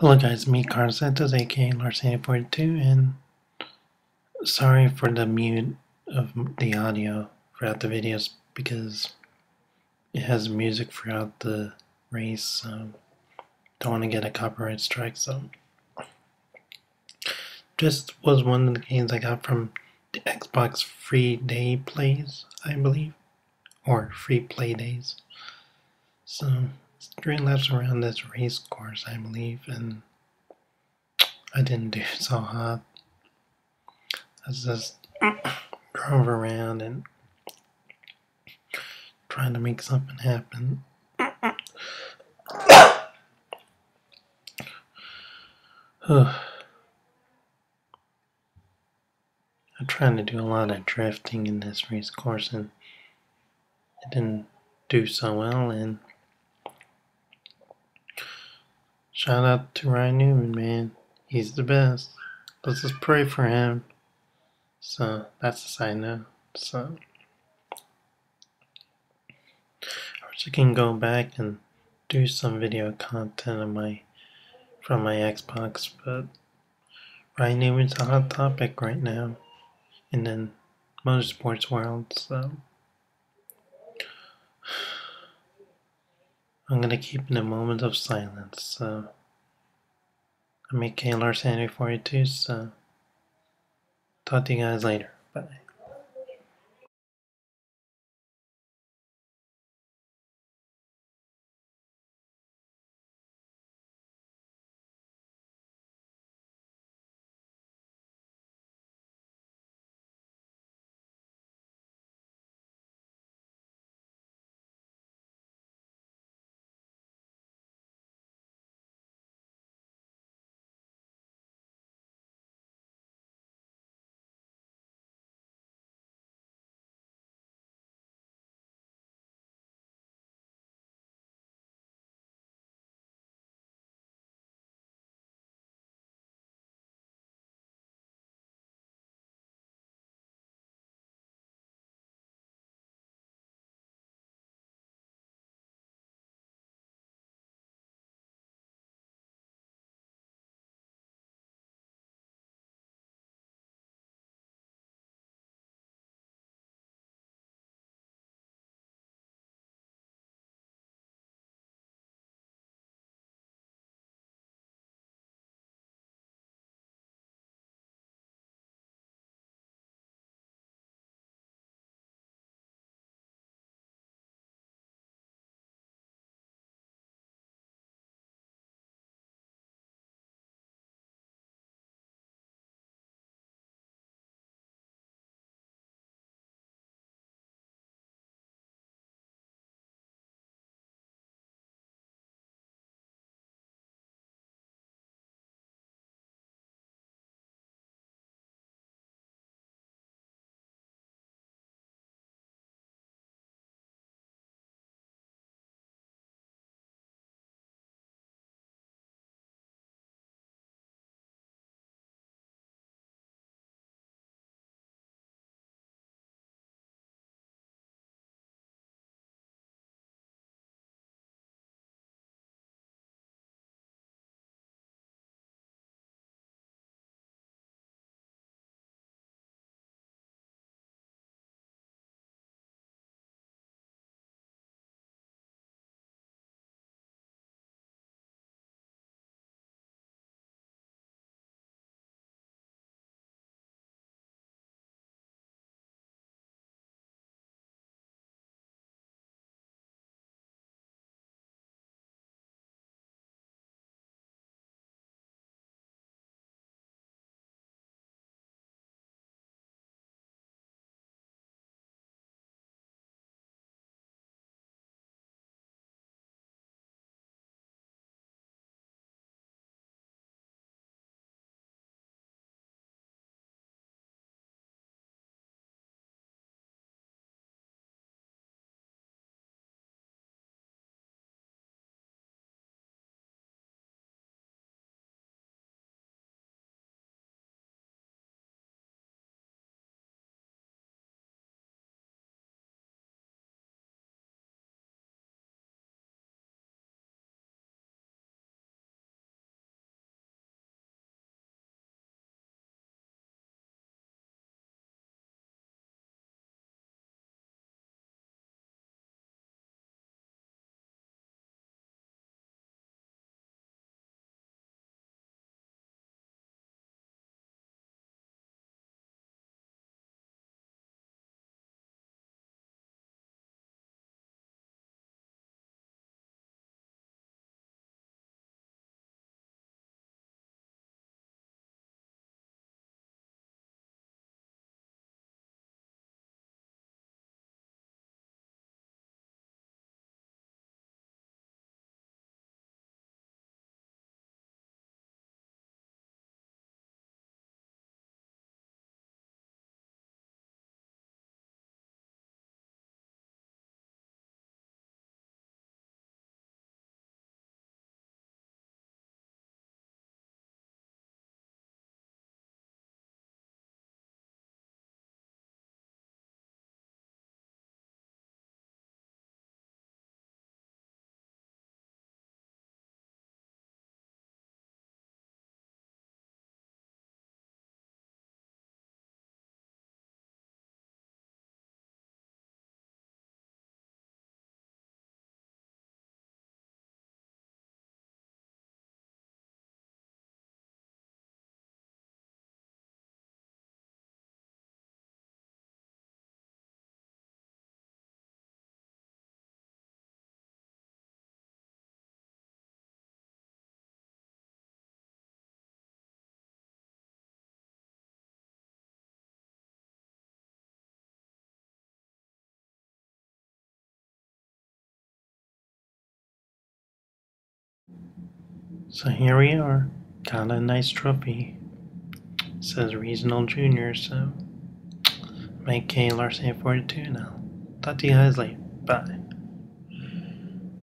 Hello guys, me Carlos Santos, aka Larsanity42, and sorry for the mute of the audio throughout the videos because it has music throughout the race, so don't want to get a copyright strike, so just was one of the games I got from the Xbox free day plays, I believe, or free play days. So three laps around this race course, I believe, and I didn't do so hot. I just drove around and trying to make something happen. I'm trying to do a lot of drifting in this race course and it didn't do so well and shout out to Ryan Newman man. He's the best. Let's just pray for him. So that's a side note. So I wish I can go back and do some video content of my from my Xbox but Ryan Newman's a hot topic right now in the motorsports world so I'm gonna keep in a moment of silence. So I'm making Larsanity 42, so talk to you guys later. Bye. So here we are. Got a nice trophy. says regional junior, so Mike K. Larson 42 now. Talk to you guys later. Bye.